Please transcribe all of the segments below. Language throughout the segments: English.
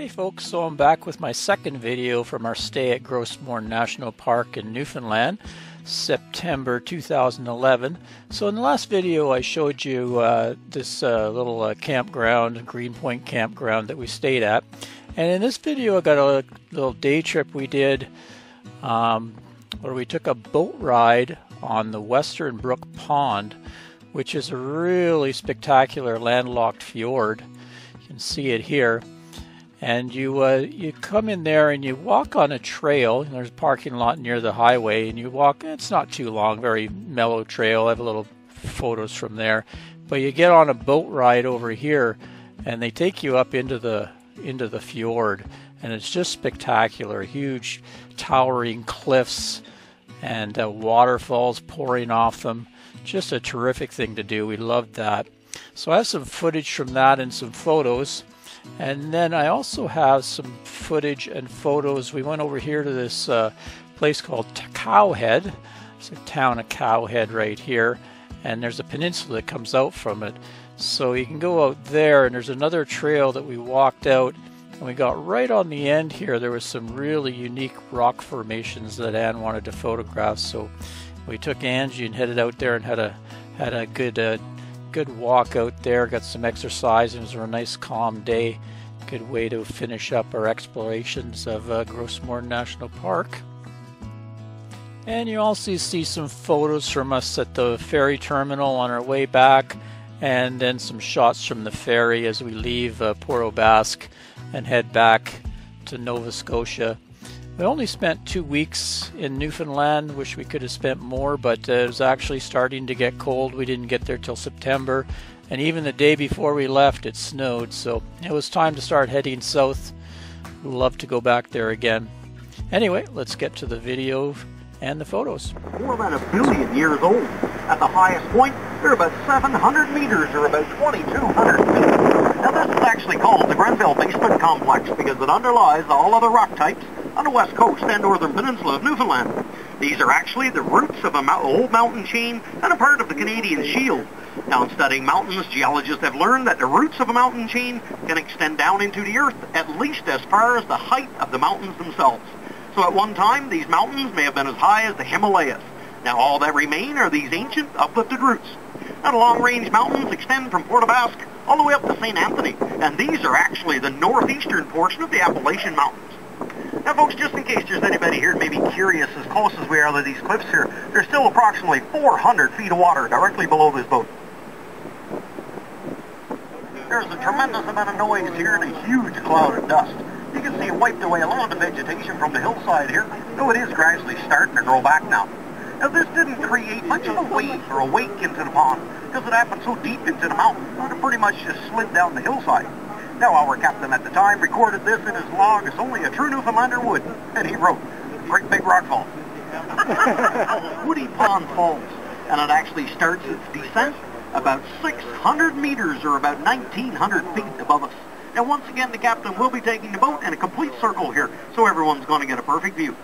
Hey folks, so I'm back with my second video from our stay at Gros Morne National Park in Newfoundland, September 2011. So in the last video I showed you uh, this uh, little uh, campground, Greenpoint campground that we stayed at. And in this video I got a little day trip we did um, where we took a boat ride on the Western Brook Pond, which is a really spectacular landlocked fjord. You can see it here and you uh, you come in there and you walk on a trail. And there's a parking lot near the highway, and you walk. It's not too long, very mellow trail. I have a little photos from there, but you get on a boat ride over here, and they take you up into the into the fjord, and it's just spectacular. Huge, towering cliffs and uh, waterfalls pouring off them. Just a terrific thing to do. We loved that. So I have some footage from that and some photos. And then I also have some footage and photos. We went over here to this uh, place called Cowhead. It's a town of Cowhead right here. And there's a peninsula that comes out from it. So you can go out there, and there's another trail that we walked out. And we got right on the end here. There was some really unique rock formations that Anne wanted to photograph. So we took Angie and headed out there and had a had a good uh, good walk out there, got some exercise, and it was a nice calm day. Good way to finish up our explorations of uh, Gros Morne National Park. And you also see some photos from us at the ferry terminal on our way back, and then some shots from the ferry as we leave uh, Port aux Basques and head back to Nova Scotia. We only spent two weeks in Newfoundland. Wish we could have spent more, but uh, it was actually starting to get cold. We didn't get there till September, and even the day before we left, it snowed. So it was time to start heading south. Love to go back there again. Anyway, let's get to the video and the photos. More than a billion years old. At the highest point, they're about 700 meters, or about 2,200 feet. Now this is actually called the Grenville Basement Complex because it underlies all other rock types on the west coast and northern peninsula of Newfoundland. These are actually the roots of an old mountain chain and a part of the Canadian Shield. Now, in studying mountains, geologists have learned that the roots of a mountain chain can extend down into the earth at least as far as the height of the mountains themselves. So at one time, these mountains may have been as high as the Himalayas. Now, all that remain are these ancient uplifted roots. Now, the long-range mountains extend from Port aux Basques all the way up to St. Anthony, and these are actually the northeastern portion of the Appalachian Mountains. Now, folks, just in case there's anybody here maybe curious as close as we are to these cliffs here, there's still approximately 400 feet of water directly below this boat. There's a tremendous amount of noise here and a huge cloud of dust. You can see it wiped away a lot of the vegetation from the hillside here, though it is gradually starting to grow back now. Now, this didn't create much of a wave or a wake into the pond, because it happened so deep into the mountain, it pretty much just slid down the hillside. Now, our captain at the time recorded this in his log as only a true Newfoundlander would, and he wrote, Great Big Rock Fall. Woody Pond Falls, and it actually starts its descent about 600 meters or about 1,900 feet above us. Now, once again, the captain will be taking the boat in a complete circle here, so everyone's going to get a perfect view.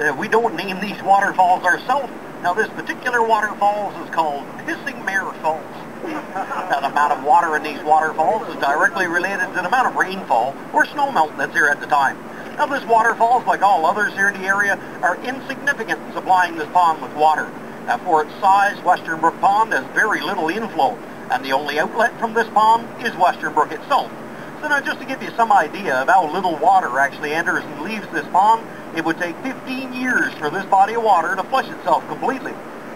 Uh, we don't name these waterfalls ourselves. Now, this particular waterfall is called Pissing Mare Falls. now, the amount of water in these waterfalls is directly related to the amount of rainfall or snow melt that's here at the time. Now, this waterfalls, like all others here in the area, are insignificant in supplying this pond with water. Now, for its size, Western Brook Pond has very little inflow, and the only outlet from this pond is Western Brook itself. So now, just to give you some idea of how little water actually enters and leaves this pond, it would take 15 years for this body of water to flush itself completely.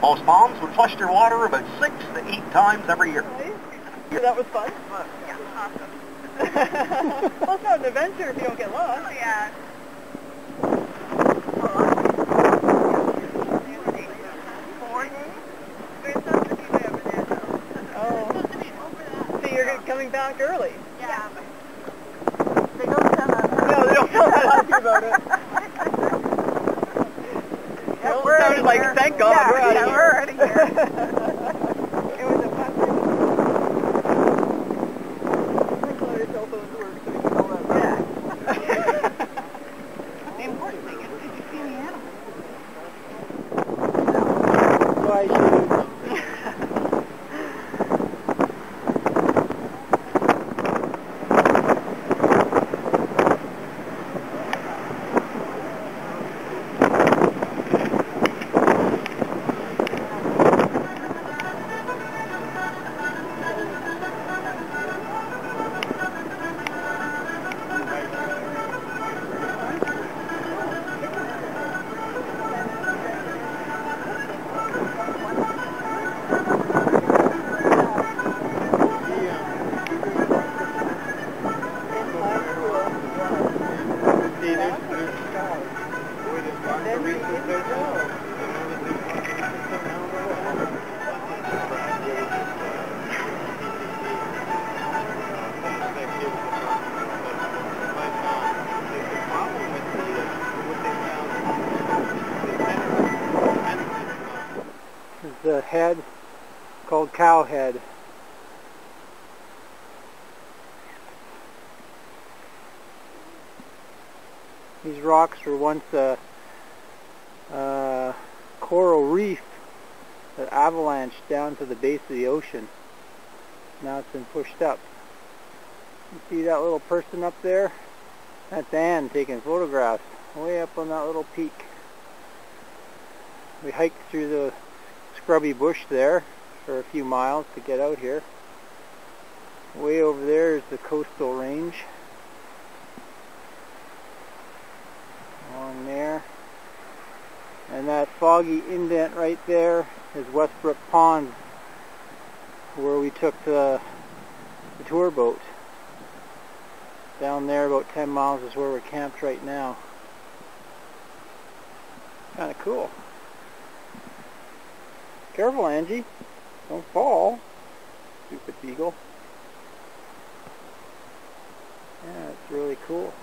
Most ponds would flush their water about six to eight times every year. That was fun? Yeah, awesome. well, it's not an adventure if you don't get lost. Oh, yeah. Oh. oh. So you're coming back early? Yeah. They don't tell us. No, they don't about it. Yeah, It we're sounded like, here. thank God, Yeah, we're out yeah, of we're outta here. here. it was a fun Thankful your cell phones work so we can call that back. The important thing is, did you see the animals? Why should head called cow head. These rocks were once a, a coral reef that avalanched down to the base of the ocean. Now it's been pushed up. You see that little person up there? That's Anne taking photographs way up on that little peak. We hiked through the scrubby bush there for a few miles to get out here. Way over there is the coastal range. Along there. And that foggy indent right there is Westbrook Pond where we took the, the tour boat. Down there about 10 miles is where we're camped right now. Kind of cool. Careful, Angie. Don't fall. Stupid beagle. Yeah, it's really cool.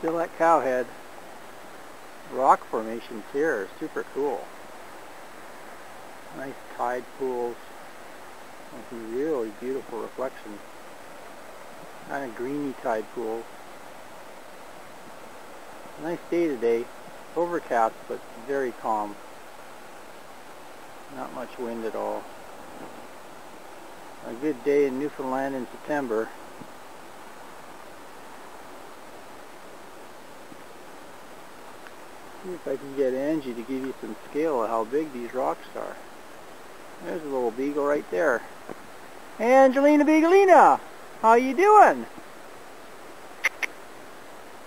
Still that cowhead. Rock formations here are super cool. Nice tide pools. And some really beautiful reflections. Kind of greeny tide pools. Nice day today. Overcast but very calm. Not much wind at all. A good day in Newfoundland in September. See if I can get Angie to give you some scale of how big these rocks are. There's a little beagle right there. Angelina Beaglina, how you doing?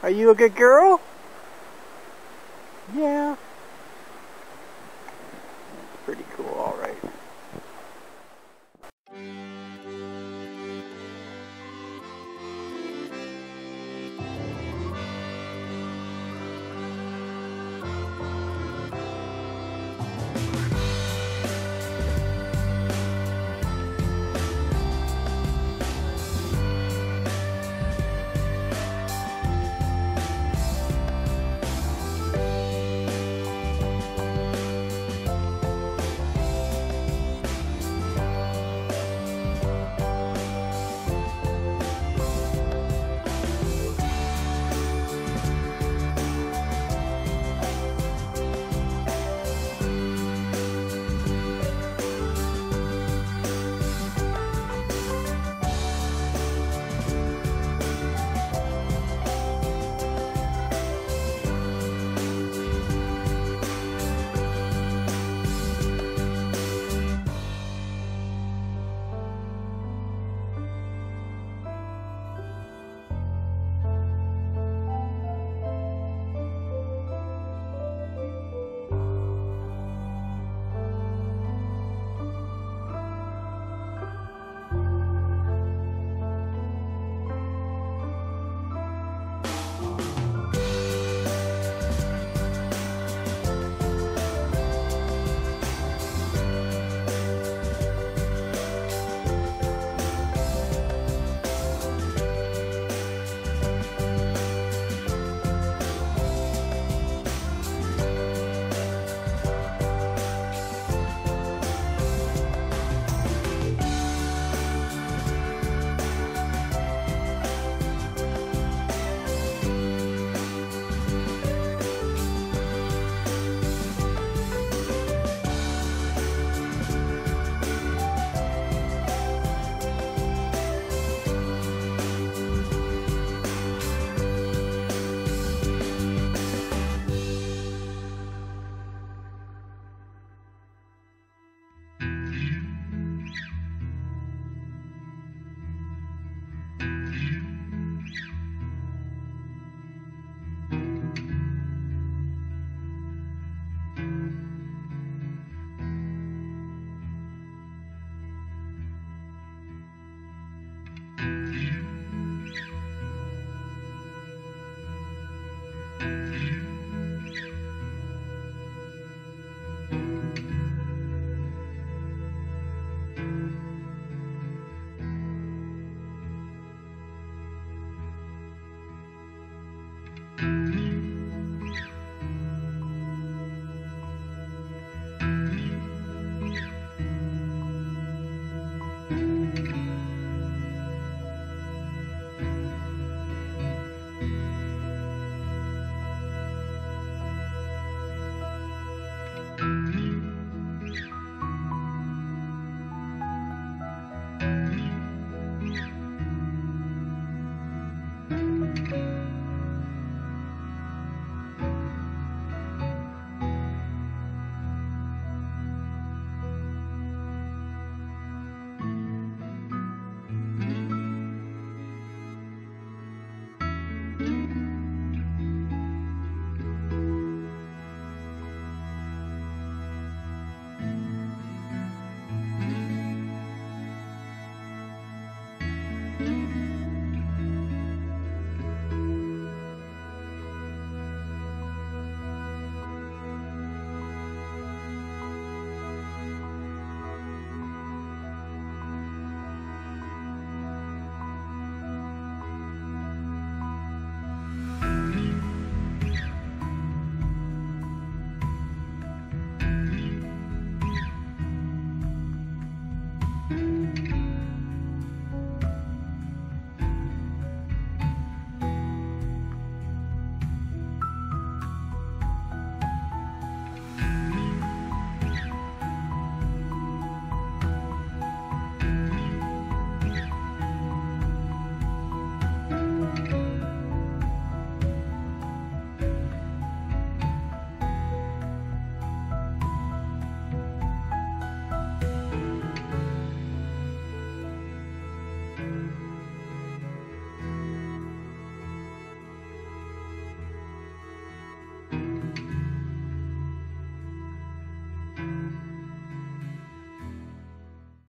Are you a good girl? Yeah.